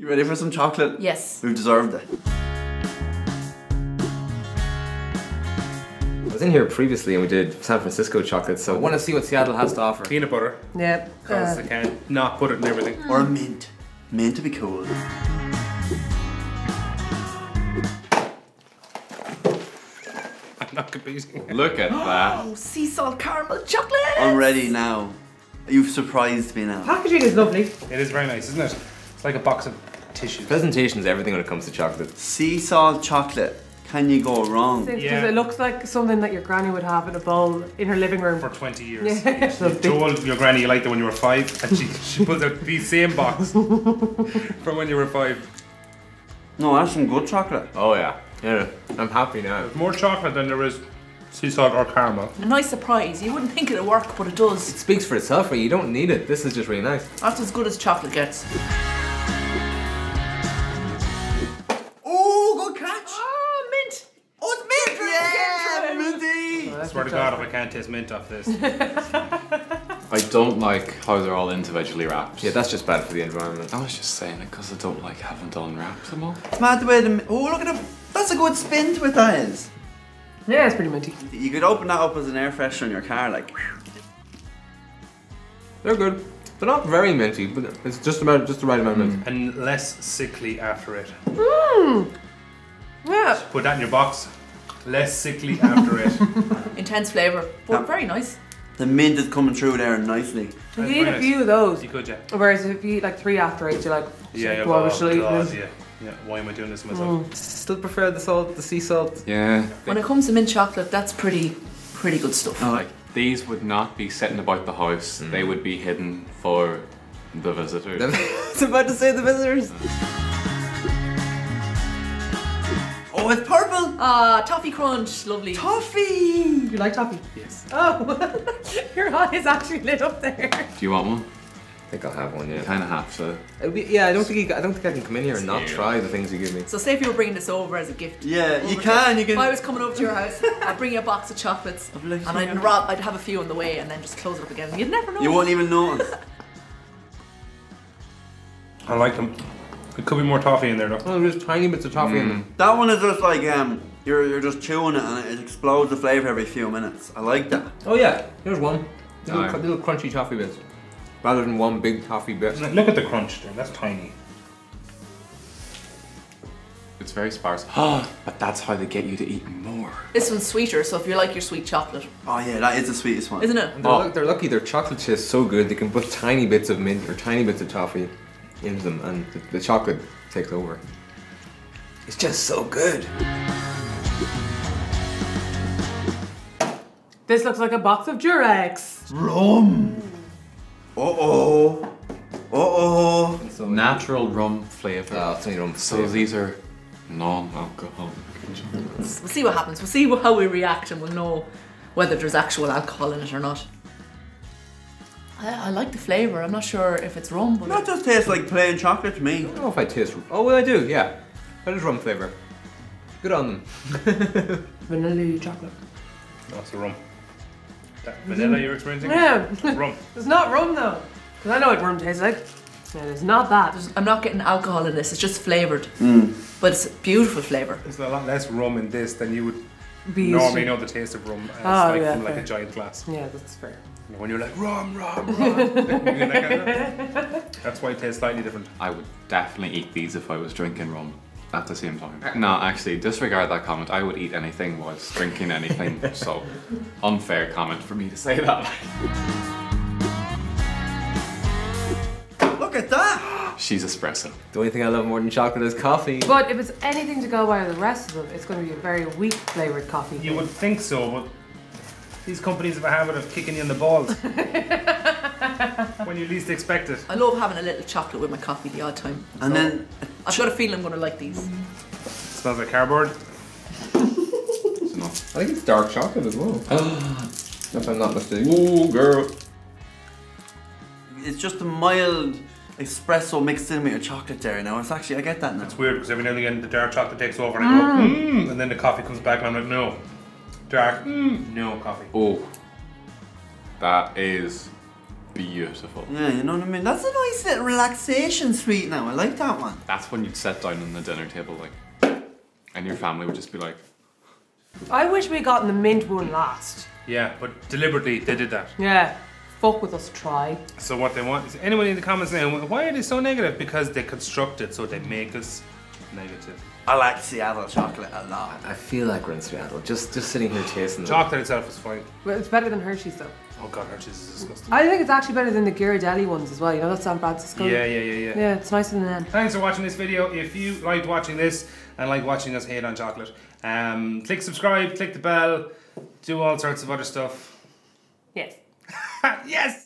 You ready for some chocolate? Yes. We've deserved it. I was in here previously and we did San Francisco chocolate, so I want to see what Seattle has to offer. Peanut butter, Yep. because Uh, I can't not put it in everything. Or a mint. Mint to be cool. I'm not competing. Look at that. Oh, sea salt caramel chocolate. I'm ready now. You've surprised me now. packaging is lovely. It is very nice, isn't it? It's like a box of tissues. Presentation is everything when it comes to chocolate. Sea salt chocolate. Can you go wrong? It, Yeah. it looks like something that your granny would have in a bowl in her living room. For 20 years. Yeah. You told your granny you liked it when you were five, and she, she put out the same box from when you were five. No, that's some good chocolate. Oh yeah, yeah. I'm happy now. More chocolate than there is sea salt or caramel. A nice surprise. You wouldn't think it'd work, but it does. It speaks for itself, right? You don't need it. This is just really nice. That's as good as chocolate gets. Swear to God, if I can't taste mint off this. I don't like how they're all individually wrapped. Yeah, that's just bad for the environment. I was just saying it because I don't like having to unwrap them all. It's mad the way the. Oh, look at them. That's a good spin to it, that is. Yeah, it's pretty minty. You could open that up as an air freshener in your car, like. They're good. They're not very minty, but it's just about just the right amount of mint. and less sickly after it. Mmm. Yeah. Put that in your box. Less sickly after it. Intense flavour, but very nice. The mint is coming through there nicely. You That's eat very a few of those. You could, yeah. Whereas if you eat like three after eight, you're like, Yeah, yeah. "Why Oh, should I eat God, this?" yeah. Yeah. Why am I doing this to myself? Mm. Still prefer the salt, the sea salt. Yeah. When it comes to mint chocolate, that's pretty, pretty good stuff. Like these would not be sitting about the house. They mm. would be hidden for the visitors. it's about to say the visitors. It's purple! Ah, toffee crunch, lovely. Toffee! You like toffee? Yes. Oh, your eye is actually lit up there. Do you want one? I think I'll have one. You Yeah. kind of have to. Be- yeah, I don't think you, I don't think I can come in here and not Yeah. try the things you give me. So say if you were bringing this over as a gift. Yeah, you can, you can- If I was coming over to your house, I'd bring you a box of chocolates, I'd be like, and I'd, rob, I'd have a few on the way, and then just close it up again. You'd never know. You won't even notice. I like them. There could be more toffee in there though. Oh, there's tiny bits of toffee in them. that one is just like, um, you're, you're just chewing it and it explodes the flavour every few minutes. I like that. Oh yeah, here's one. Little, Aye. cr- little crunchy toffee bits. Rather than one big toffee bit. Look at the crunch there. That's tiny. It's very sparse. but that's how they get you to eat more. This one's sweeter, so if you like your sweet chocolate, Oh yeah, that is the sweetest one. isn't it? They're, lu- they're lucky their chocolate tastes so good they can put tiny bits of mint or tiny bits of toffee into them and the, the chocolate takes over. It's just so good. This looks like a box of Durex. Rum! Uh-oh. Uh-oh. So Natural rum flavor. Oh, it's only rum so flavour. these are non-alcoholic. We'll see what happens. We'll see how we react, and we'll know whether there's actual alcohol in it or not. I, I like the flavour. I'm not sure if it's rum, but That just tastes like plain chocolate to me. I don't know if I taste. Oh, well, I do. Yeah, that is rum flavor. Good on them. Vanilla chocolate. That's the rum. That mm-hmm. vanilla you're experiencing? Yeah. Rum. it's not rum though. Because I know what rum tastes like. And it's not that. I'm not getting alcohol in this. It's just flavoured, mm. but it's a beautiful flavour. There's a lot less rum in this than you would Be normally to- know the taste of rum. As Oh, like yeah, from like fair. a giant glass. Yeah, that's fair. When you're like rum, rum, rum, that's why it tastes slightly different. I would definitely eat these if I was drinking rum at the same time. No, actually, disregard that comment. I would eat anything whilst drinking anything. so, unfair comment for me to say that. Look at that! She's espresso. The only thing I love more than chocolate is coffee. But if it's anything to go by the rest of them, it's going to be a very weak flavoured coffee. You would think so, but these companies have a habit of kicking you in the balls when you least expect it. I love having a little chocolate with my coffee the odd time. And So, then I've got a feeling I'm going to like these. smells like cardboard. It's. I think it's dark chocolate as well. if I'm not mistaken. Ooh, girl. it's just a mild espresso mixed in with your chocolate there now. It's actually, I get that now. It's weird because every now and again the dark chocolate takes over and I go, mmm, and then the coffee comes back and I'm like, no. Dark, mm, no coffee. Oh, that is beautiful. Yeah, you know what I mean? That's a nice little relaxation sweet now. I like that one. That's when you'd sit down on the dinner table, like, and your family would just be like, I wish we'd gotten the mint one last. Yeah, but deliberately they did that. Yeah. Fuck with us, try. So what they want is anyone in the comments now, why are they so negative? Because they construct it so they make us negative. I like Seattle chocolate a lot. I feel like we're in Seattle. Just just sitting here tasting it. Chocolate itself is fine. But it's better than Hershey's though. Oh god, Hershey's is disgusting. I think it's actually better than the Ghirardelli ones as well. You know, that's San Francisco. Yeah, yeah, yeah, yeah. Yeah, it's nicer than them. Thanks for watching this video. If you liked watching this and like watching us hate on chocolate, um, click subscribe, click the bell, do all sorts of other stuff. Yes. yes!